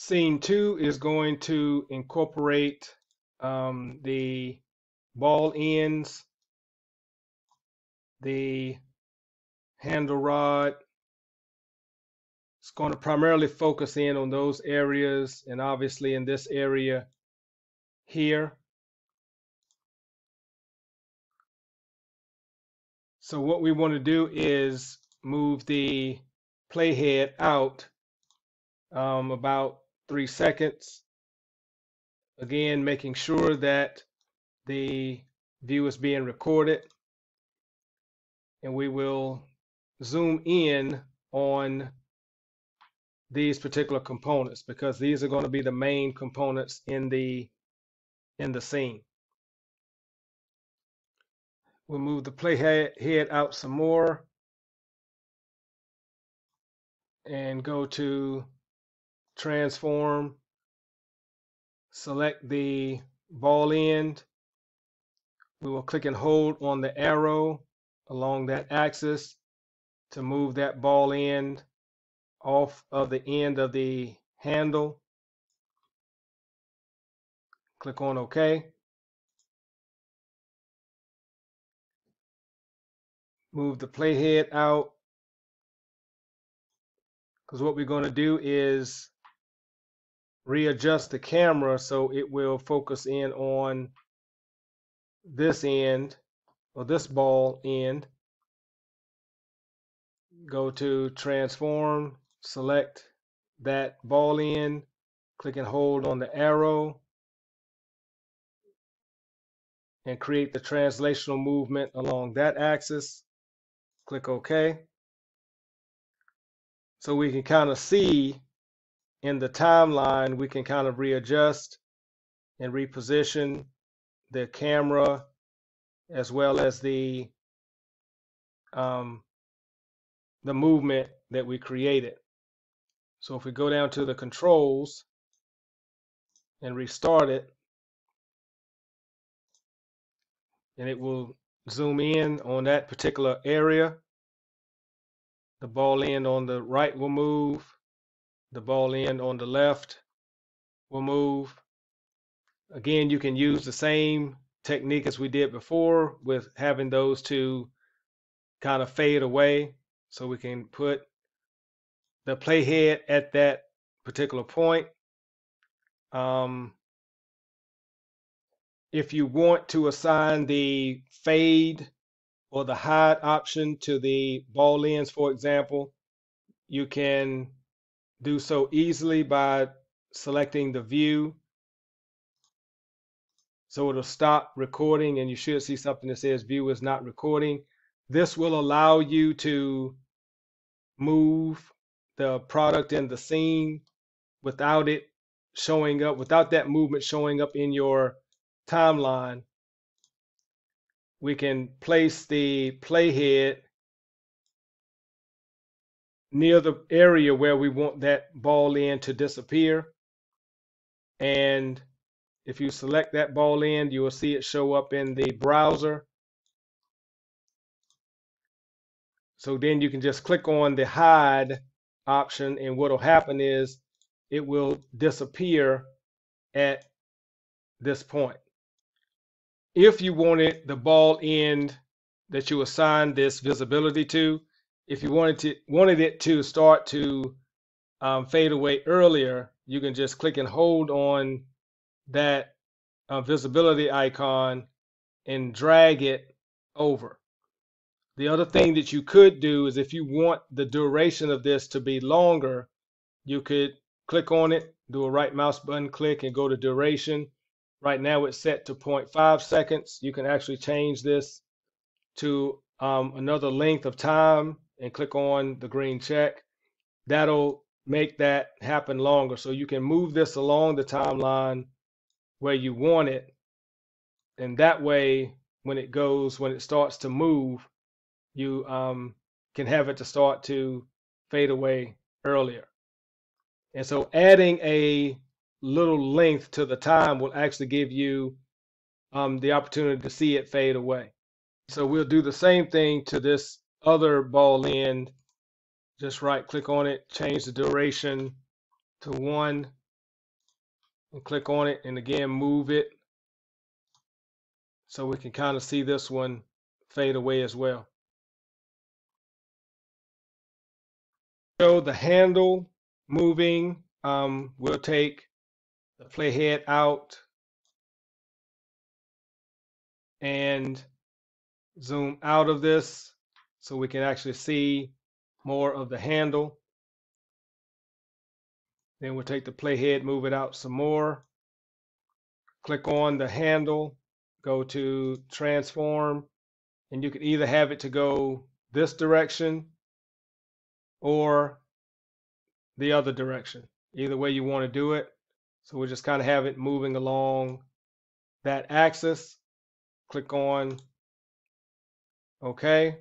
Scene two is going to incorporate um, the ball ends, the handle rod. It's going to primarily focus in on those areas and obviously in this area here. So what we want to do is move the playhead out um, about three seconds. Again, making sure that the view is being recorded. And we will zoom in on these particular components because these are going to be the main components in the in the scene. We'll move the playhead out some more and go to transform, select the ball end. We will click and hold on the arrow along that axis to move that ball end off of the end of the handle. Click on OK. Move the playhead out because what we're going to do is readjust the camera so it will focus in on this end or this ball end. Go to transform, select that ball end, click and hold on the arrow and create the translational movement along that axis. Click OK. So we can kind of see in the timeline, we can kind of readjust and reposition the camera as well as the um, the movement that we created. So if we go down to the controls and restart it, and it will zoom in on that particular area. The ball end on the right will move. The ball end on the left will move. Again, you can use the same technique as we did before with having those two kind of fade away. So we can put the playhead at that particular point. Um, if you want to assign the fade or the hide option to the ball ends, for example, you can do so easily by selecting the view. So it'll stop recording and you should see something that says view is not recording. This will allow you to move the product in the scene without it showing up, without that movement showing up in your timeline. We can place the playhead near the area where we want that ball end to disappear. And if you select that ball end, you will see it show up in the browser. So then you can just click on the hide option and what will happen is it will disappear at this point. If you wanted the ball end that you assigned this visibility to, if you wanted to wanted it to start to um, fade away earlier, you can just click and hold on that uh, visibility icon and drag it over. The other thing that you could do is if you want the duration of this to be longer, you could click on it, do a right mouse button click and go to duration. Right now it's set to 0.5 seconds. You can actually change this to um, another length of time and click on the green check. That'll make that happen longer. So you can move this along the timeline where you want it. And that way, when it goes, when it starts to move, you um, can have it to start to fade away earlier. And so adding a little length to the time will actually give you um, the opportunity to see it fade away. So we'll do the same thing to this other ball end, just right click on it, change the duration to one, and click on it and again move it so we can kind of see this one fade away as well. Show the handle moving. Um, we'll take the playhead out and zoom out of this so we can actually see more of the handle. Then we'll take the playhead, move it out some more. Click on the handle, go to transform, and you can either have it to go this direction or the other direction. Either way you want to do it. So we'll just kind of have it moving along that axis. Click on OK.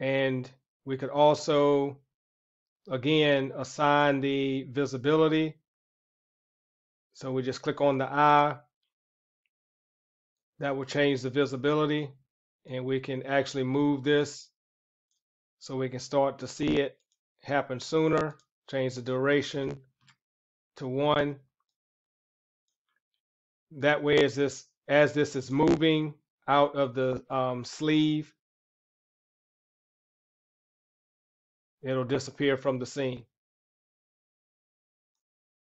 And we could also, again, assign the visibility. So we just click on the eye. That will change the visibility. And we can actually move this so we can start to see it happen sooner. Change the duration to one. That way, as this as this is moving out of the um, sleeve, it'll disappear from the scene.